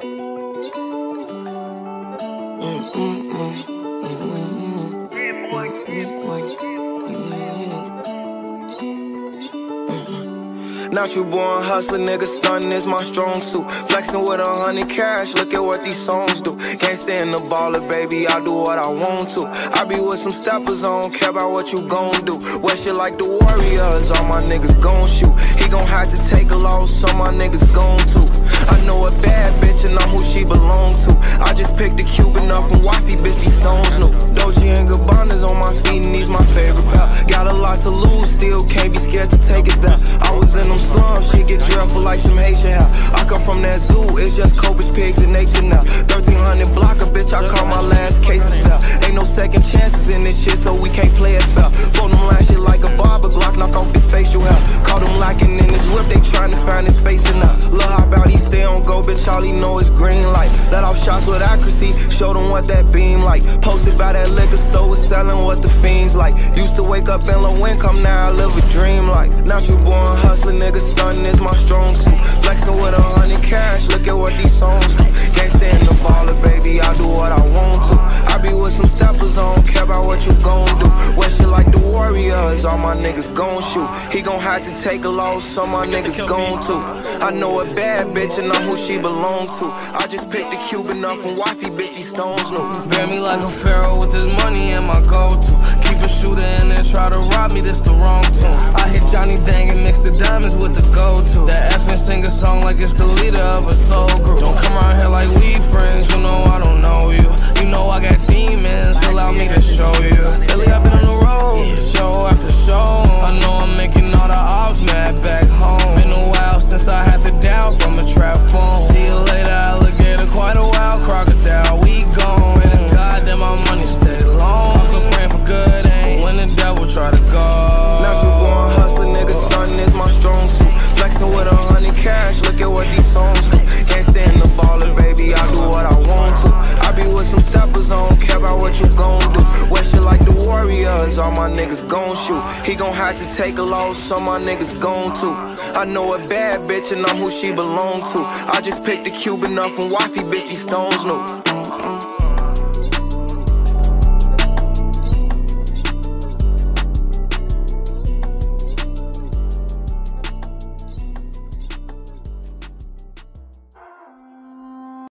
Not you born hustling, nigga, stunning is my strong suit. Flexing with a hundred cash, look at what these songs do. Can't stand the baller, baby, I do what I want to. I be with some steppers, I don't care about what you gon' do. Wear shit like the Warriors, all my niggas gon' shoot. Have to take a loss, so my niggas gon' to. I know a bad bitch and I'm who she belong to. I just picked a Cuban up from wifey, bitch, these stones new. Dolce and Gabbana's on my feet and he's my favorite pal. Got a lot to lose, still can't be scared to take it down. I was in them slums, shit get dreadful like some Haitian hell. I come from that zoo, it's just Cobras, pigs, and nature now. 1300 blocker, bitch, I call my last cases now. Ain't no second chances in this shit, so we can't play Let off shots with accuracy, show them what that beam like. Posted by that liquor store, was selling what the fiends like. Used to wake up in low income, now I live a dream like. You born hustling, nigga, stunning is my strong Warriors, all my niggas gon' shoot. He gon' have to take a loss, so my niggas gon' to. I know a bad bitch and I'm who she belong to. I just picked a Cuban up from wifey, bitch, these stones new. Bear me like a pharaoh with this money in my go-to. Keep a shooter in there, try to rob me, this the wrong tune. I hit Johnny Dang and mix the diamonds with the go-to. That F and sing a song like it's the leader of a soul group. Don't come around do. Wear shit like the Warriors, all my niggas gon' shoot. He gon' have to take a loss, so my niggas gon' too. I know a bad bitch and I'm who she belong to. I just picked a Cuban up from wifey, bitch, these stones new.